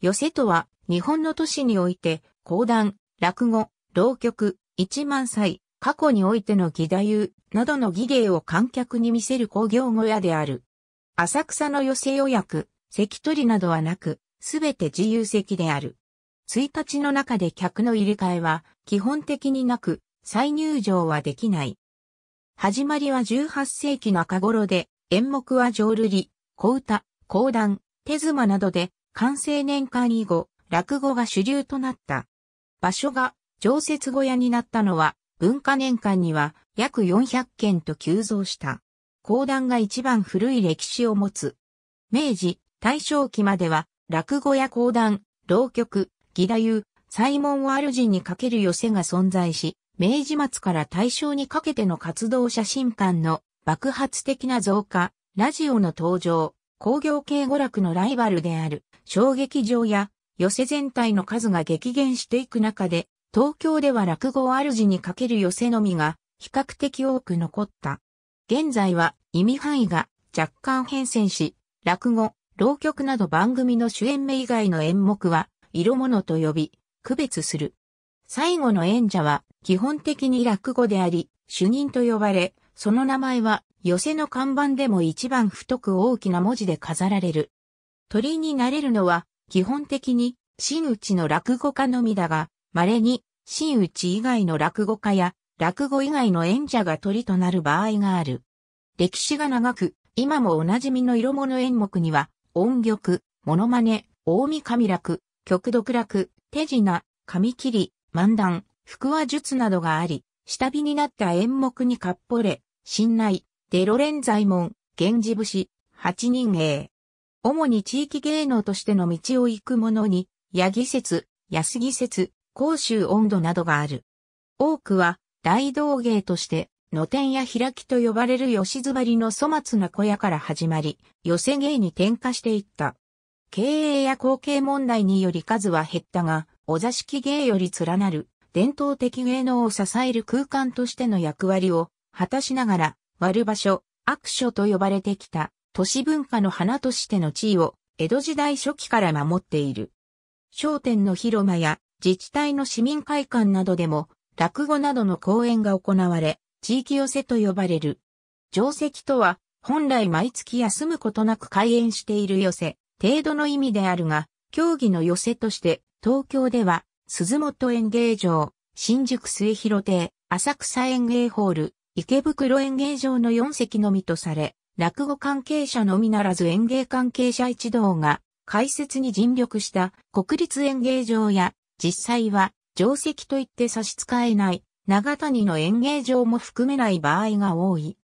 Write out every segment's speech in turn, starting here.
寄せとは、日本の都市において、講談、落語、浪曲、一万歳、過去においての義太夫などの義芸を観客に見せる工業小屋である。浅草の寄せ予約、席取りなどはなく、すべて自由席である。1日の中で客の入れ替えは基本的になく、再入場はできない。始まりは18世紀中頃で、演目は浄瑠璃、小歌、講談、手妻などで、完成年間以後、落語が主流となった。場所が常設小屋になったのは、文化年間には約400件と急増した。講談が一番古い歴史を持つ。明治、大正期までは、落語や講談、浪曲、義太夫、西門主にかける寄せが存在し、明治末から大正にかけての活動写真館の爆発的な増加、ラジオの登場、工業系娯楽のライバルである、小劇場や寄せ全体の数が激減していく中で、東京では落語を主にかける寄せのみが比較的多く残った。現在は意味範囲が若干変遷し、落語、浪曲など番組の主演目以外の演目は色物と呼び、区別する。最後の演者は基本的に落語であり、主任と呼ばれ、その名前は寄せの看板でも一番太く大きな文字で飾られる。鳥になれるのは基本的に真打ちの落語家のみだが、稀に真打ち以外の落語家や落語以外の演者が鳥となる場合がある。歴史が長く、今もおなじみの色物演目には、音玉、モノマネ、大見神楽、極独楽、手品、紙切り、漫談、腹話術などがあり、下火になった演目にかっぽれ、新内、デロレンザイモン、源氏節、八人芸。主に地域芸能としての道を行く者に、八木説、安木説、甲州温度などがある。多くは大道芸として、野天や開きと呼ばれる吉ずばりの粗末な小屋から始まり、寄せ芸に転化していった。経営や後継問題により数は減ったが、お座敷芸より連なる伝統的芸能を支える空間としての役割を果たしながら、割る場所、悪所と呼ばれてきた都市文化の花としての地位を江戸時代初期から守っている。商店の広間や自治体の市民会館などでも、落語などの講演が行われ、地域寄せと呼ばれる。定石とは、本来毎月休むことなく開演している寄せ、程度の意味であるが、競技の寄せとして、東京では、鈴本演芸場、新宿末広亭、浅草演芸ホール、池袋演芸場の4席のみとされ、落語関係者のみならず演芸関係者一同が開設に尽力した国立演芸場や実際は、定石といって差し支えない、長谷の演芸場も含めない場合が多い。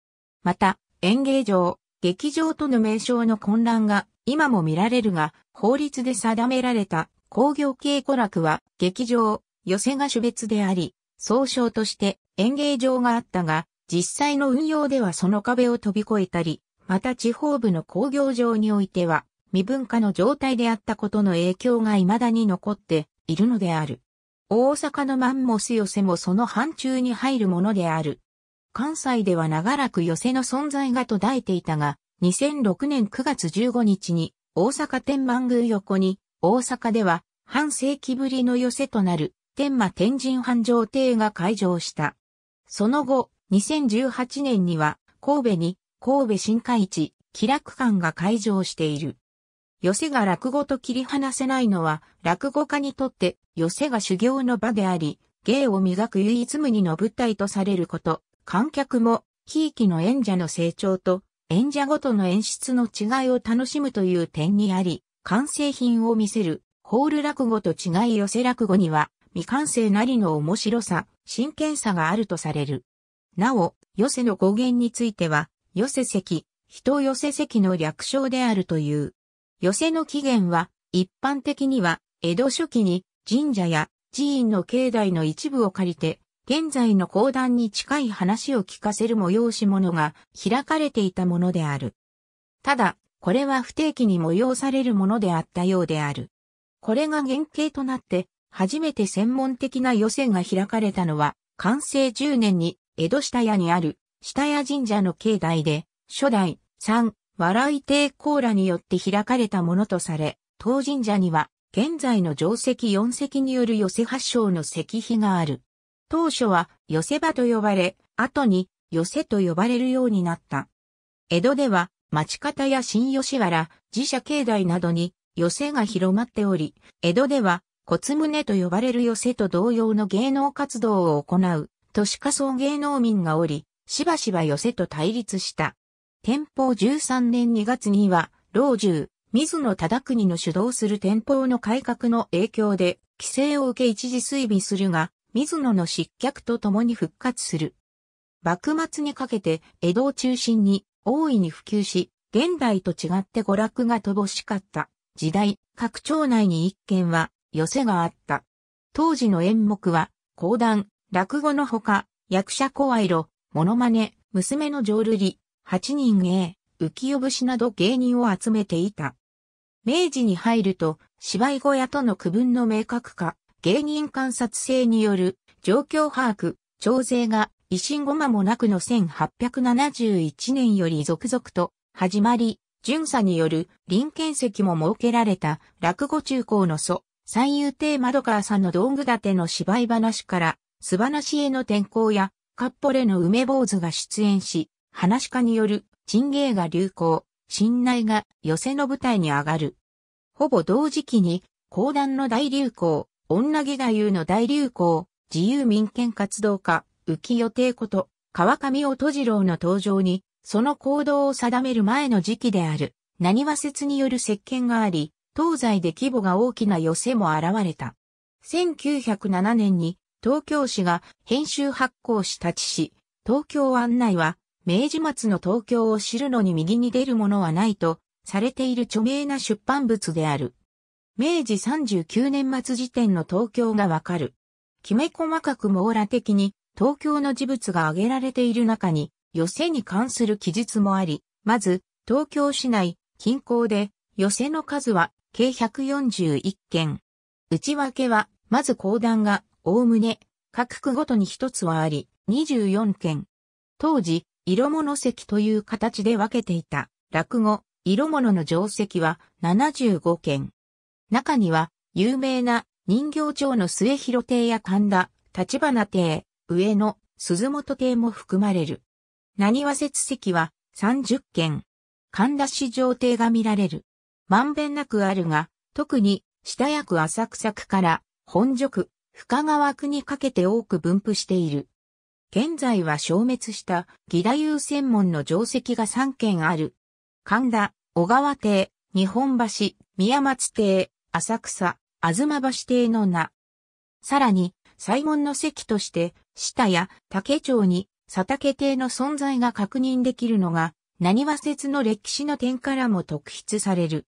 また、演芸場、劇場との名称の混乱が今も見られるが、法律で定められた工業系娯楽は劇場、寄せが種別であり、総称として演芸場があったが、実際の運用ではその壁を飛び越えたり、また地方部の工業場においては、未文化の状態であったことの影響が未だに残っているのである。大阪のマンモス寄せもその範疇に入るものである。関西では長らく寄せの存在が途絶えていたが、2006年9月15日に大阪天満宮横に大阪では半世紀ぶりの寄せとなる天満天神繁盛亭が開場した。その後、2018年には神戸に神戸新海地気楽館が開場している。寄せが落語と切り離せないのは、落語家にとって寄せが修行の場であり、芸を磨く唯一無二の舞台とされること、観客も、ひいきの演者の成長と、演者ごとの演出の違いを楽しむという点にあり、完成品を見せる、ホール落語と違い寄せ落語には、未完成なりの面白さ、真剣さがあるとされる。なお、寄せの語源については、寄せ席、人寄せ席の略称であるという。寄せの起源は、一般的には、江戸初期に神社や寺院の境内の一部を借りて、現在の講談に近い話を聞かせる催し物が開かれていたものである。ただ、これは不定期に催されるものであったようである。これが原型となって、初めて専門的な予選が開かれたのは、完成10年に江戸下屋にある下屋神社の境内で、初代三笑い亭コーラによって開かれたものとされ、当神社には現在の定石4石による寄せ発祥の石碑がある。当初は寄せ場と呼ばれ、後に寄せと呼ばれるようになった。江戸では町方や新吉原、自社境内などに寄せが広まっており、江戸では骨宗と呼ばれる寄せと同様の芸能活動を行う都市仮想芸能民がおり、しばしば寄せと対立した。天保13年2月には、老中、水野忠国の主導する天保の改革の影響で、規制を受け一時追尾するが、水野の失脚と共に復活する。幕末にかけて江戸を中心に大いに普及し、現代と違って娯楽が乏しかった時代、各町内に一軒は寄せがあった。当時の演目は、講談、落語のほか、役者声色、モノマネ、娘の浄瑠璃、八人 A、浮世節など芸人を集めていた。明治に入ると、芝居小屋との区分の明確化、芸人観察制による状況把握、徴税が維新後間もなくの1871年より続々と始まり、巡査による臨検席も設けられた落語中高の祖、三遊亭窓川さんの道具立ての芝居話から、素話への転校や、カッポレの梅坊主が出演し、話し家による珍芸が流行、新内が寄せの舞台に上がる。ほぼ同時期に、講談の大流行、女義太夫の大流行、自由民権活動家、浮世亭こと、川上音次郎の登場に、その行動を定める前の時期である、何和説による石鹸があり、東西で規模が大きな寄せも現れた。1907年に東京市が編集発行し立ちし、東京案内は明治末の東京を知るのに右に出るものはないとされている著名な出版物である。明治39年末時点の東京がわかる。きめ細かく網羅的に東京の事物が挙げられている中に、寄せに関する記述もあり、まず、東京市内、近郊で、寄せの数は、計141件。内訳は、まず講談が、おおむね、各区ごとに一つはあり、24件。当時、色物席という形で分けていた、落語、色物の定石は75件。中には、有名な人形町の末広亭や神田、立花亭、上野、鈴本邸も含まれる。何和説席は30件。神田市場邸が見られる。まんべんなくあるが、特に下役浅草区から本所区、深川区にかけて多く分布している。現在は消滅した義太夫専門の定石が3件ある。神田、小川邸、日本橋、宮松邸、浅草、東橋邸の名。さらに、西門の席として、下や竹町に佐竹邸の存在が確認できるのが、何和説の歴史の点からも特筆される。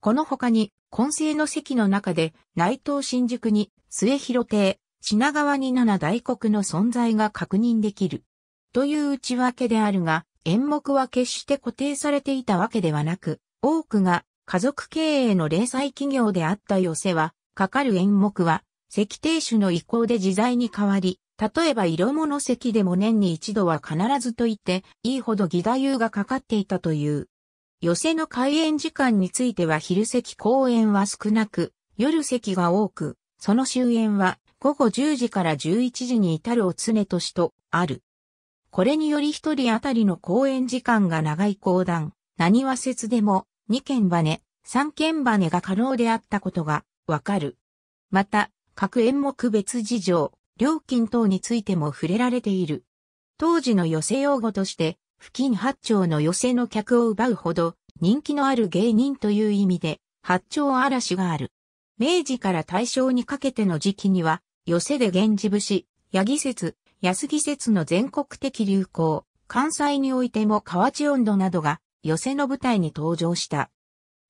この他に、混成の席の中で、内藤新宿に末広邸、品川に七大国の存在が確認できる。という内訳であるが、演目は決して固定されていたわけではなく、多くが家族経営の零細企業であった寄せは、かかる演目は石亭主の意向で自在に変わり、例えば色物石でも年に一度は必ずと言っていいほど義太夫がかかっていたという。寄せの開演時間については昼席公演は少なく、夜席が多く、その終演は午後10時から11時に至るお常としとある。これにより一人当たりの公演時間が長い講談、何和説でも2件バネ、3件バネが可能であったことがわかる。また、各演目別事情、料金等についても触れられている。当時の寄せ用語として、付近八丁の寄せの客を奪うほど人気のある芸人という意味で、八丁嵐がある。明治から大正にかけての時期には、寄せで源氏節、八木説、安木説の全国的流行、関西においても河内温度などが寄せの舞台に登場した。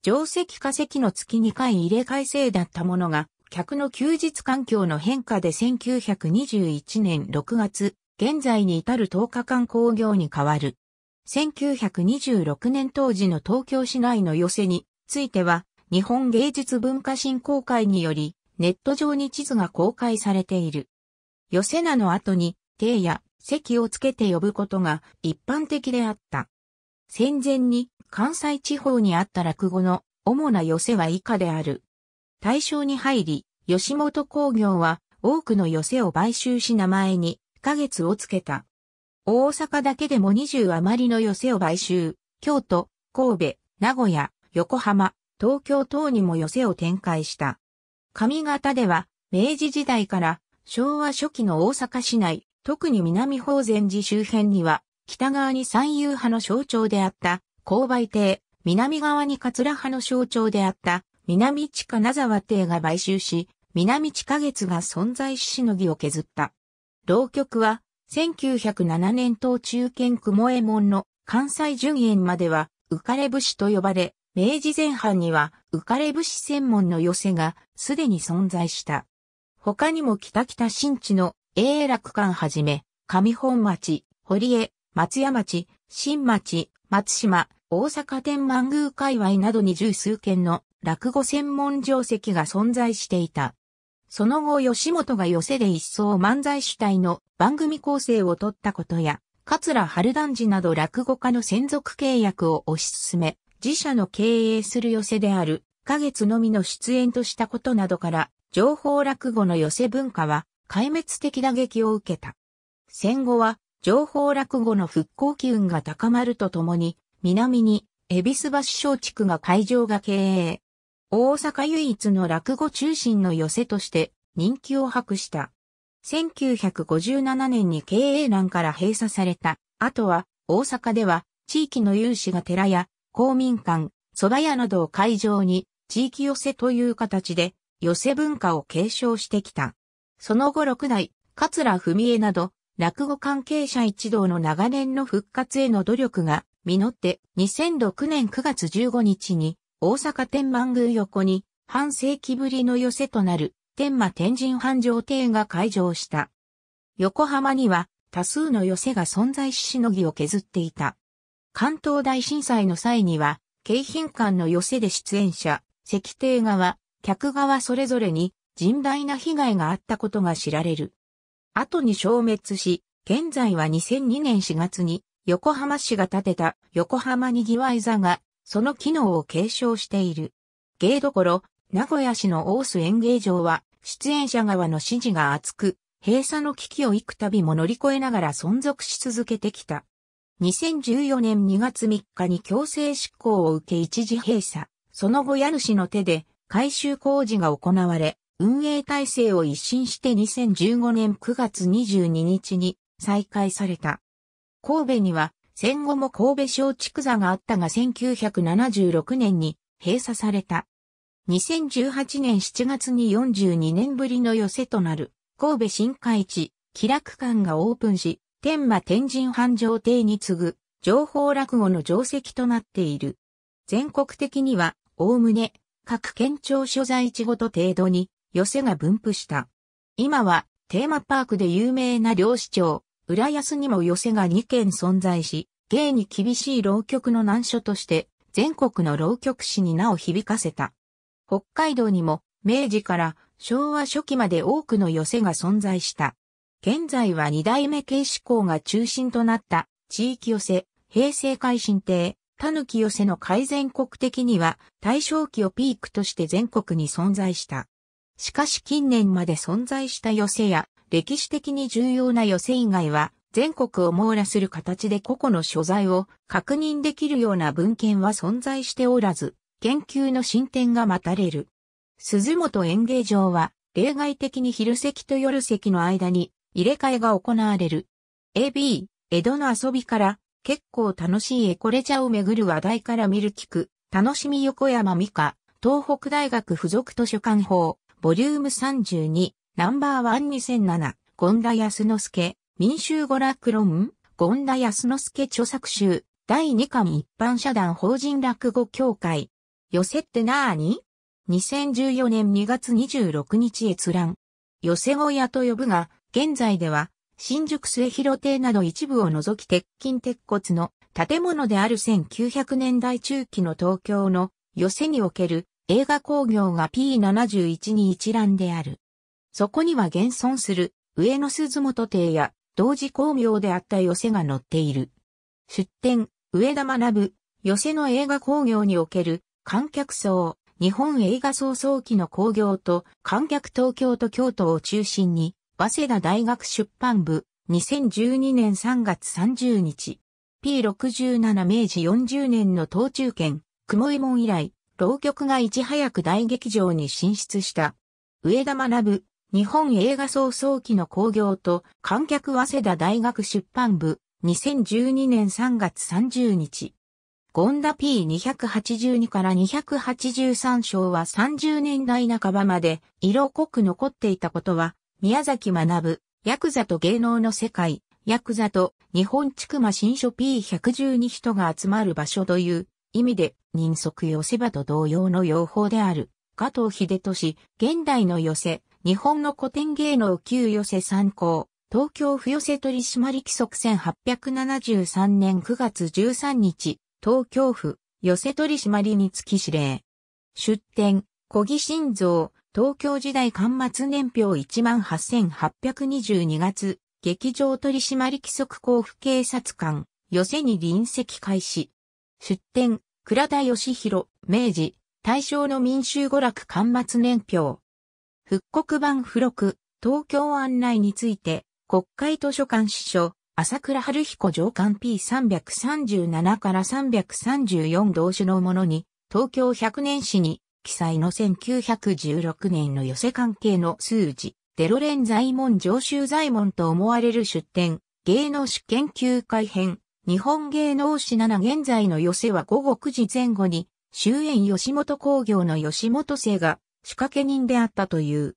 定石化石の月2回入れ替え制だったものが、客の休日環境の変化で1921年6月、現在に至る10日間工業に変わる。1926年当時の東京市内の寄せについては、日本芸術文化振興会により、ネット上に地図が公開されている。寄せ名の後に、定や席をつけて呼ぶことが一般的であった。戦前に関西地方にあった落語の主な寄せは以下である。大正に入り、吉本工業は多くの寄せを買収し名前に花月をつけた。大阪だけでも20余りの寄せを買収、京都、神戸、名古屋、横浜、東京等にも寄せを展開した。上方では、明治時代から昭和初期の大阪市内、特に南方禅寺周辺には、北側に三遊派の象徴であった勾配亭、南側に桂派の象徴であった南地金沢亭が買収し、南地下月が存在ししのぎを削った。浪曲は、1907年当中堅雲右衛門の関西順延までは、浮かれ節と呼ばれ、明治前半には浮かれ節専門の寄せがすでに存在した。他にも北北新地の永楽館はじめ、上本町、堀江、松屋町、新町、松島、大阪天満宮界隈などに十数件の落語専門定石が存在していた。その後吉本が寄せで一層漫才主体の番組構成を取ったことや、桂春団治など落語家の専属契約を推し進め、自社の経営する寄せである、花月のみの出演としたことなどから、情報落語の寄せ文化は壊滅的打撃を受けた。戦後は、情報落語の復興機運が高まるとともに、南に、恵比寿橋小地区が会場が経営。大阪唯一の落語中心の寄せとして人気を博した。1957年に経営難から閉鎖された。後は大阪では地域の有志が寺や公民館、蕎麦屋などを会場に地域寄せという形で寄せ文化を継承してきた。その後六代、桂文江など落語関係者一同の長年の復活への努力が実って2006年9月15日に大阪天満宮横に半世紀ぶりの寄せとなる天満天神繁盛亭が開場した。横浜には多数の寄せが存在ししのぎを削っていた。関東大震災の際には、京浜間の寄せで出演者、石亭側、客側それぞれに甚大な被害があったことが知られる。後に消滅し、現在は2002年4月に横浜市が建てた横浜にぎわい座がその機能を継承している。芸どころ、名古屋市の大須演芸場は、出演者側の支持が厚く、閉鎖の危機を幾度も乗り越えながら存続し続けてきた。2014年2月3日に強制執行を受け一時閉鎖。その後家主の手で改修工事が行われ、運営体制を一新して2015年9月22日に再開された。神戸には戦後も神戸小畜座があったが1976年に閉鎖された。2018年7月に42年ぶりの寄せとなる神戸新海地気楽館がオープンし、天満天神繁盛亭に次ぐ情報落語の定石となっている。全国的には、おおむね各県庁所在地ごと程度に寄せが分布した。今はテーマパークで有名な漁師町、浦安にも寄せが2軒存在し、芸に厳しい浪曲の難所として、全国の浪曲史に名を響かせた。北海道にも、明治から昭和初期まで多くの寄せが存在した。現在は二代目慶志公が中心となった地域寄せ、平成改新亭、狸寄せの改善国的には大正期をピークとして全国に存在した。しかし近年まで存在した寄せや歴史的に重要な寄せ以外は、全国を網羅する形で個々の所在を確認できるような文献は存在しておらず、研究の進展が待たれる。鈴本演芸場は、例外的に昼席と夜席の間に入れ替えが行われる。AB、江戸の遊びから、結構楽しいエコレチャをめぐる話題から見る聞く、楽しみ横山美香、東北大学附属図書館法、ボリューム32、ナンバーワン2007、権田康之助、民衆娯楽論、権田康之助著作集、第2巻一般社団法人落語協会。寄せってなーに ?2014 年2月26日閲覧。寄せ小屋と呼ぶが、現在では、新宿末広亭など一部を除き鉄筋鉄骨の建物である1900年代中期の東京の寄せにおける映画工業が P71 に一覧である。そこには現存する上野鈴本亭や同時光明であった寄せが載っている。出展、上田学、寄せの映画工業における観客層、日本映画創創期の興行と観客東京と京都を中心に、早稲田大学出版部、2012年3月30日。P67 明治40年の東中堅、雲井門以来、浪曲がいち早く大劇場に進出した。上田学、日本映画創創期の興行と観客早稲田大学出版部、2012年3月30日。ゴンダ P282 から283章は30年代半ばまで色濃く残っていたことは、宮崎学、ヤクザと芸能の世界、ヤクザと日本地区間新書 P112 人が集まる場所という意味で、人足寄せ場と同様の用法である。加藤秀俊、現代の寄せ、日本の古典芸能旧寄せ参考、東京府寄せ取締規則1873年9月13日、東京府、寄せ取締につき指令。出展、小木新蔵、東京時代間末年表18,822月、劇場取締規則交付警察官、寄せに臨席開始。出展、倉田義弘、明治、大正の民衆娯楽間末年表。復刻版付録、東京案内について、国会図書館司書、朝倉春彦上官 P337 から334同種のものに、東京100年史に記載の1916年の寄せ関係の数字、デロレン財門常習財門と思われる出展、芸能史研究会編、日本芸能史7現在の寄せは午後9時前後に、終演吉本工業の吉本生が仕掛け人であったという。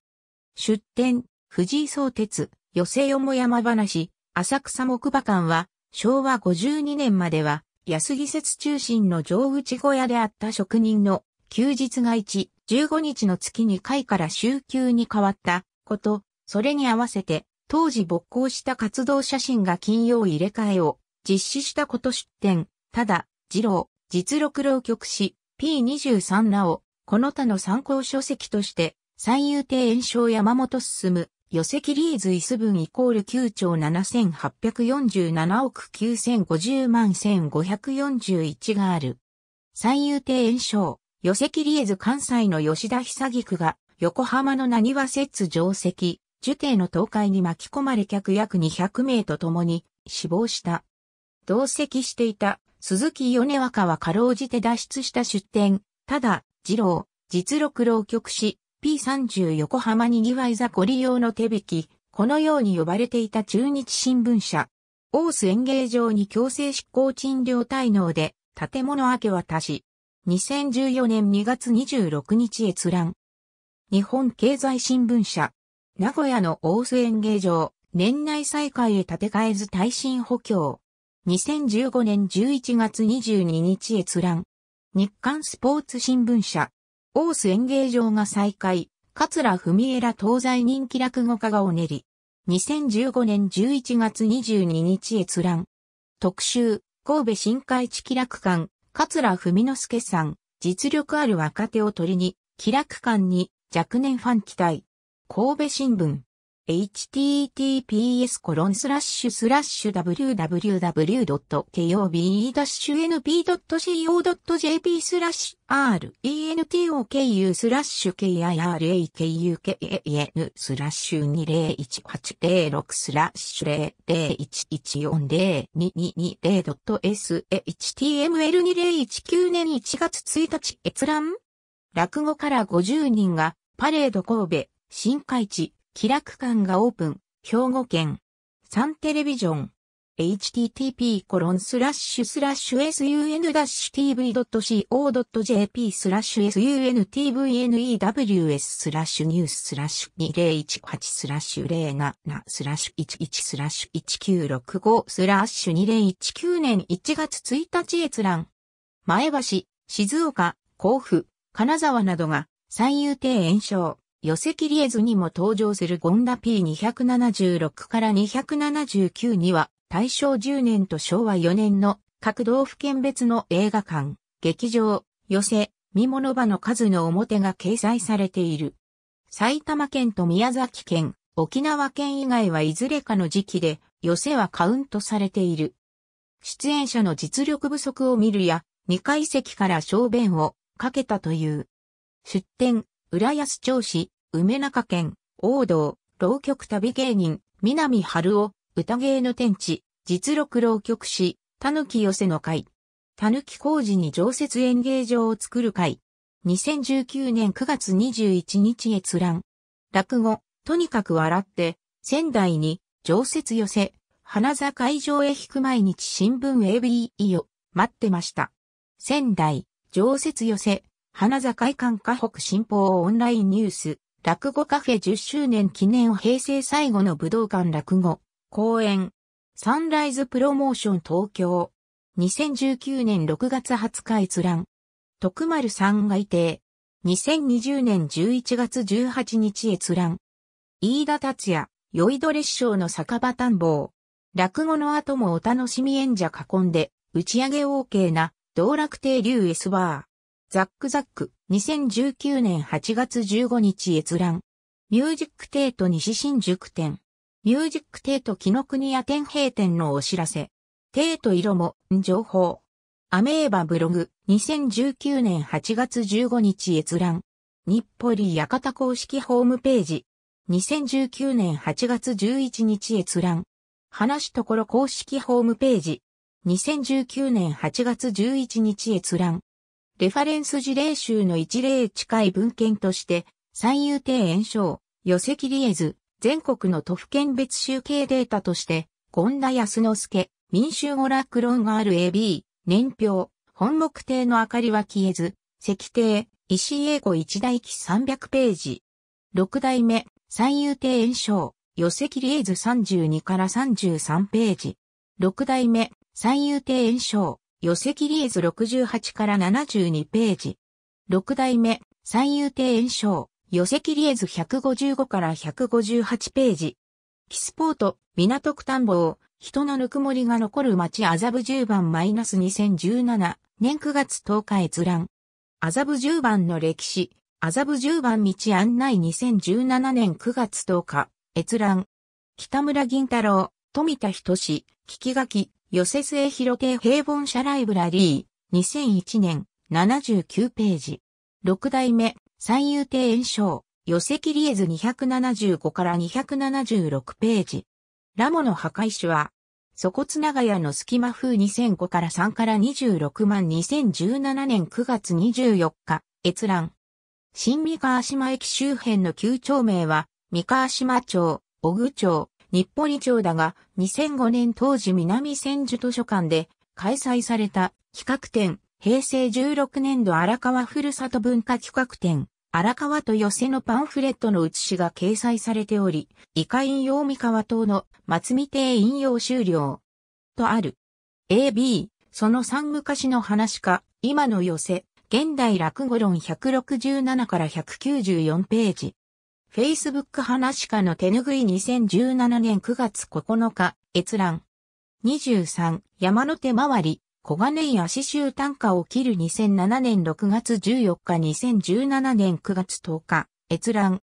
出展、藤井総鉄、寄せよも山話、浅草木馬館は、昭和52年までは、安木節中心の上口小屋であった職人の休日が1、15日の月に会から週休に変わった。こと、それに合わせて、当時勃興した活動写真が金曜入れ替えを実施したこと出展、ただ、二郎、実録浪曲詩 P23 なお、この他の参考書籍として、三遊亭炎章山本進む寄せキリーズイス分イコール9兆7847億9050万1541がある。三遊亭炎章、寄せキリーズ関西の吉田久菊が横浜の何和摂定石、樹帝の倒壊に巻き込まれ客約200名と共に死亡した。同席していた鈴木米若はかろうじて脱出した出展、ただ、二郎、実録浪曲師、P30 横浜にぎわい座ご利用の手引き、このように呼ばれていた中日新聞社。大須演芸場に強制執行賃料滞納で建物明け渡し。2014年2月26日閲覧。日本経済新聞社。名古屋の大須演芸場、年内再開へ建て替えず耐震補強。2015年11月22日閲覧。日刊スポーツ新聞社。大須演芸場が再開、桂文江ら東西人気落語家がおねり。2015年11月22日閲覧。特集、神戸新開地喜楽館、桂文之助さん、実力ある若手を取りに、喜楽館に若年ファン期待。神戸新聞。Https コロン。スラッシュスラッシュ www.kobe-np.co.jp スラッシュ rentoku スラッシュ kirakukan スラッシュ201806スラッシュ 001140222.s html2019 年1月1日閲覧落語から50人がパレード神戸新開地喜楽館がオープン、兵庫県。サンテレビジョン。http コロンスラッシュスラッシュ sun-tv.co.jp スラッシュ suntvnews スラッシュニューススラッシュ2018スラッシュ07スラッシュ11スラッシュ1965スラッシュ2019年1月1日閲覧。前橋、静岡、甲府、金沢などが三遊亭炎症。寄せ切り絵図にも登場するゴンダ P276 から279には、大正10年と昭和4年の各道府県別の映画館、劇場、寄せ、見物場の数の表が掲載されている。埼玉県と宮崎県、沖縄県以外はいずれかの時期で、寄せはカウントされている。出演者の実力不足を見るや、2階席から小便をかけたという。出店、浦安町市、梅中県、王道、浪曲旅芸人、南春夫、歌芸の天地、実録浪曲師、たぬき寄せの会。たぬき工事に常設演芸場を作る会。2019年9月21日閲覧。落語、とにかく笑って、仙台に常設寄せ、花座会場へ引く毎日新聞 ABE を待ってました。仙台、常設寄せ、花座会館河北新報オンラインニュース、落語カフェ10周年記念平成最後の武道館落語、公演、サンライズプロモーション東京、2019年6月20日閲覧、徳丸さんがいて、2020年11月18日閲覧、飯田達也、酔いどれ師匠の酒場探訪、落語の後もお楽しみ演者囲んで、打ち上げ OK な、道楽亭 Ryu's Bar。 ZAKZAK、2019年8月15日閲覧。ミュージックテート西新宿店。ミュージックテート紀伊國屋店閉店のお知らせ。テート色も、情報。アメーバブログ、2019年8月15日閲覧。日暮里館公式ホームページ。2019年8月11日閲覧。話ところ公式ホームページ。2019年8月11日閲覧。レファレンス事例集の一例近い文献として、三遊亭炎症、寄せ切り絵図、全国の都府県別集計データとして、権田安之助、民衆娯楽論がある AB、年表、本目亭の明かりは消えず、石亭、石英語一代記300ページ。六代目、三遊亭炎症、寄せ切り絵図32から33ページ。六代目、三遊亭炎症、寄せ切り絵図68から72ページ。六代目、三遊亭炎症、寄せ切り絵図155から158ページ。キスポート、港区田んぼを、人のぬくもりが残る街麻布10番マイナス2017年9月10日閲覧。麻布10番の歴史、麻布10番道案内2017年9月10日閲覧。北村銀太郎、富田仁志、聞き書き、寄せ末広亭平凡社ライブラリー、2001年、79ページ。六代目、三遊亭炎症、寄せ切り絵図275から276ページ。ラモの破壊種は、粗骨長屋の隙間風2005から3から26万2017年9月24日、閲覧。新三河島駅周辺の旧町名は、三河島町、小具町、日暮里町だが、2005年当時南千住図書館で開催された企画展、平成16年度荒川ふるさと文化企画展、荒川と寄せのパンフレットの写しが掲載されており、以下引用三河島の松見亭引用終了。とある。AB、その三昔の話か、今の寄せ、現代落語論167から194ページ。Facebook 話家の手ぬぐい2017年9月9日、閲覧。23、山の手回り、小金井足集単価を切る2007年6月14日2017年9月10日、閲覧。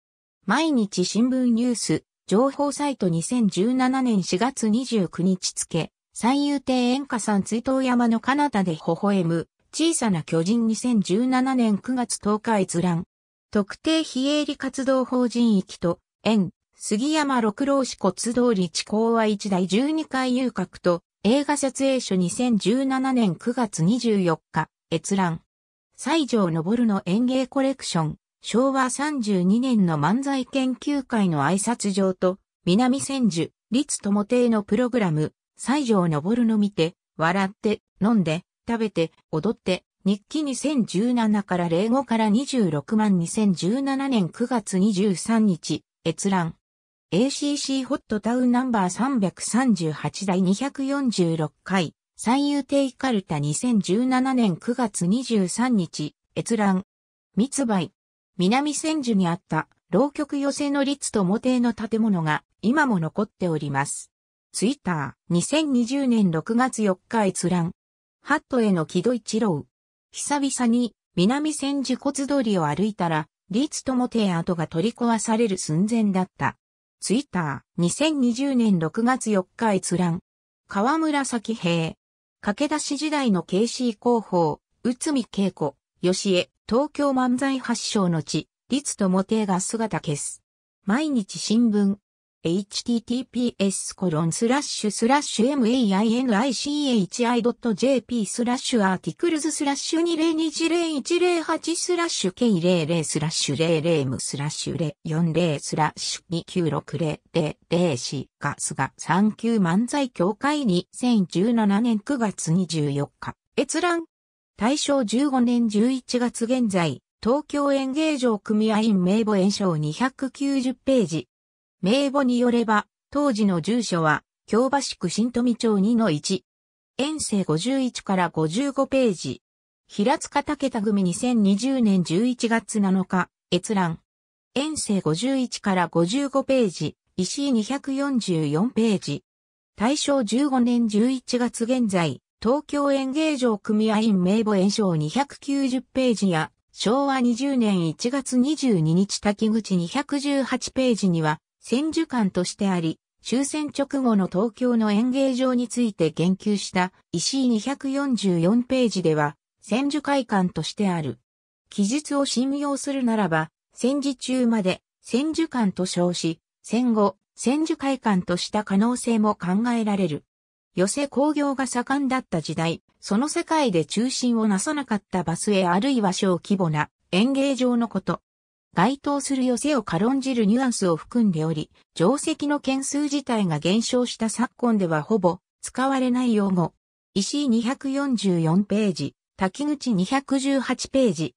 毎日新聞ニュース、情報サイト2017年4月29日付、三遊亭演歌さん追悼山の彼方で微笑む、小さな巨人2017年9月10日閲覧。特定非営利活動法人域と、園、杉山六郎氏骨通り地高は一代12回遊郭と、映画撮影所2017年9月24日、閲覧。西条昇の園芸コレクション、昭和32年の漫才研究会の挨拶状と、南千住、立友亭のプログラム、西条昇の見て、笑って、飲んで、食べて、踊って、日記2017から05から26万2017年9月23日、閲覧。ACC ホットタウンナンバー338台246回、三遊亭カルタ2017年9月23日、閲覧。密売。南千住にあった浪曲寄せの立と模邸の建物が今も残っております。ツイッター2020年6月4日閲覧。ハットへの木戸一郎。久々に南千住骨通りを歩いたら、立友邸跡が取り壊される寸前だった。ツイッター、2020年6月4日閲覧。河村咲平。駆け出し時代の KC 広報、内海恵子、吉江、東京漫才発祥の地、律とモテが姿消す。毎日新聞、https コロン。スラッシュスラッシュ mainichi.jp スラッシュアーティクルズスラッシュ20210108スラッシュ K00 スラッシュ00ムスラッシュ040スラッシュ29600ガスが3級漫才協会に2017年9月24日閲覧大正15年11月現在東京演芸場組合員名簿演唱290ページ。名簿によれば、当時の住所は、京橋区新富町2の1。遠征51から55ページ。平塚竹田組2020年11月7日、閲覧。遠征51から55ページ、石井244ページ。大正15年11月現在、東京演芸場組合員名簿演唱290ページや、昭和20年1月22日滝口218ページには、戦時館としてあり、終戦直後の東京の演芸場について言及した石井244ページでは、戦時会館としてある。記述を信用するならば、戦時中まで戦時館と称し、戦後、戦時会館とした可能性も考えられる。寄せ工業が盛んだった時代、その世界で中心をなさなかったバスへあるいは小規模な演芸場のこと。該当する寄せを軽んじるニュアンスを含んでおり、定石の件数自体が減少した昨今ではほぼ使われない用語。石井244ページ、滝口218ページ。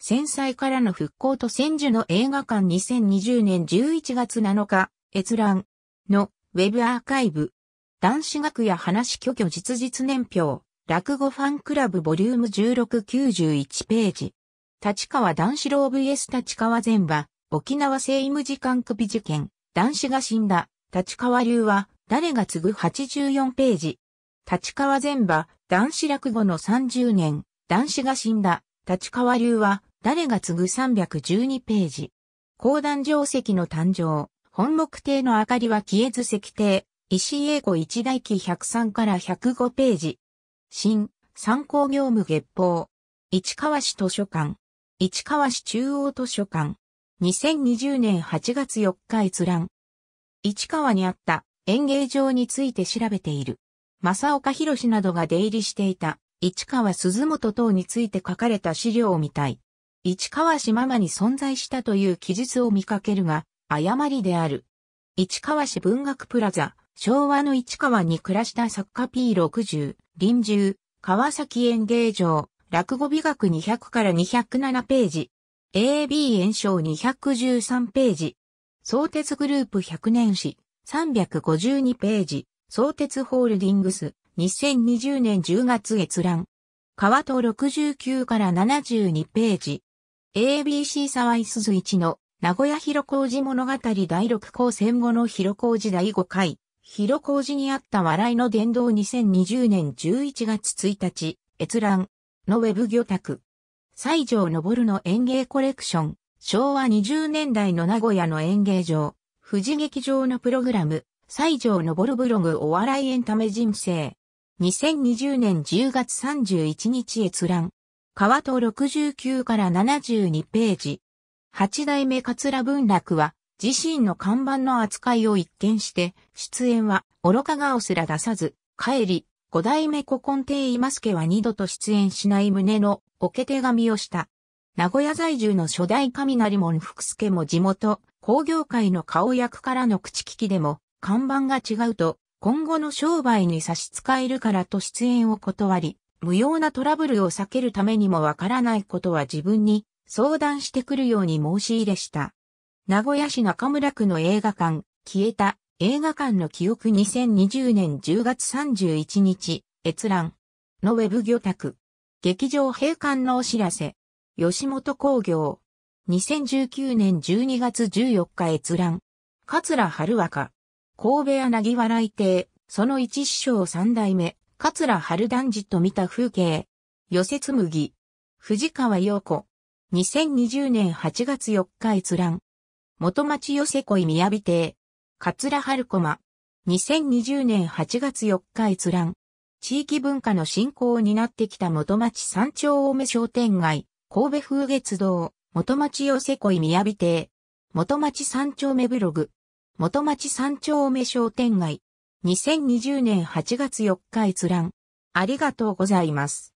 戦災からの復興と戦時の映画館2020年11月7日、閲覧のウェブアーカイブ。男子学や話虚虚実実年表。落語ファンクラブボリューム1691ページ。立川男子ロー VS 立川前場、沖縄政務次官首事件、男子が死んだ、立川流は、誰が継ぐ84ページ。立川前場、男子落語の30年、男子が死んだ、立川流は、誰が継ぐ312ページ。講談定石の誕生、本木亭の明かりは消えず石亭、石英子一代記103から105ページ。新、参考業務月報。市川市図書館。市川市中央図書館。2020年8月4日閲覧。市川にあった演芸場について調べている。正岡博士などが出入りしていた市川鈴本等について書かれた資料を見たい。市川市ママに存在したという記述を見かけるが、誤りである。市川市文学プラザ、昭和の市川に暮らした作家 P60、臨終、川崎演芸場、落語美学200から207ページ。AB 演唱213ページ。相鉄グループ100年史352ページ。相鉄ホールディングス2020年10月閲覧。川戸69から72ページ。ABC 沢井鈴一の名古屋広小路物語第6項戦後の広小路第5回。広小路にあった笑いの殿堂2020年11月1日。閲覧。のウェブ魚拓。西条昇の演芸コレクション。昭和20年代の名古屋の演芸場。富士劇場のプログラム。西条昇ブログお笑いエンタメ人生。2020年10月31日閲覧。川戸69から72ページ。八代目桂文楽は、自身の看板の扱いを一見して、出演は愚か顔すら出さず、帰り、五代目古今亭今助は二度と出演しない旨のおけ手紙をした。名古屋在住の初代雷門福助も地元、工業界の顔役からの口利きでも、看板が違うと、今後の商売に差し支えるからと出演を断り、無用なトラブルを避けるためにもわからないことは自分に相談してくるように申し入れした。名古屋市中村区の映画館、消えた映画館の記憶2020年10月31日、閲覧。のウェブ魚拓。劇場閉館のお知らせ。吉本工業。2019年12月14日閲覧。桂春若。神戸柳笑い亭。その一師匠三代目。桂春団治と見た風景。寄せ紬。藤川陽子。2020年8月4日閲覧。元町寄せ恋雅亭。桂春駒。2020年8月4日閲覧。地域文化の振興を担ってきた元町三丁目商店街、神戸風月堂、元町寄せ恋雅亭、元町三丁目ブログ、元町三丁目商店街、2020年8月4日閲覧。ありがとうございます。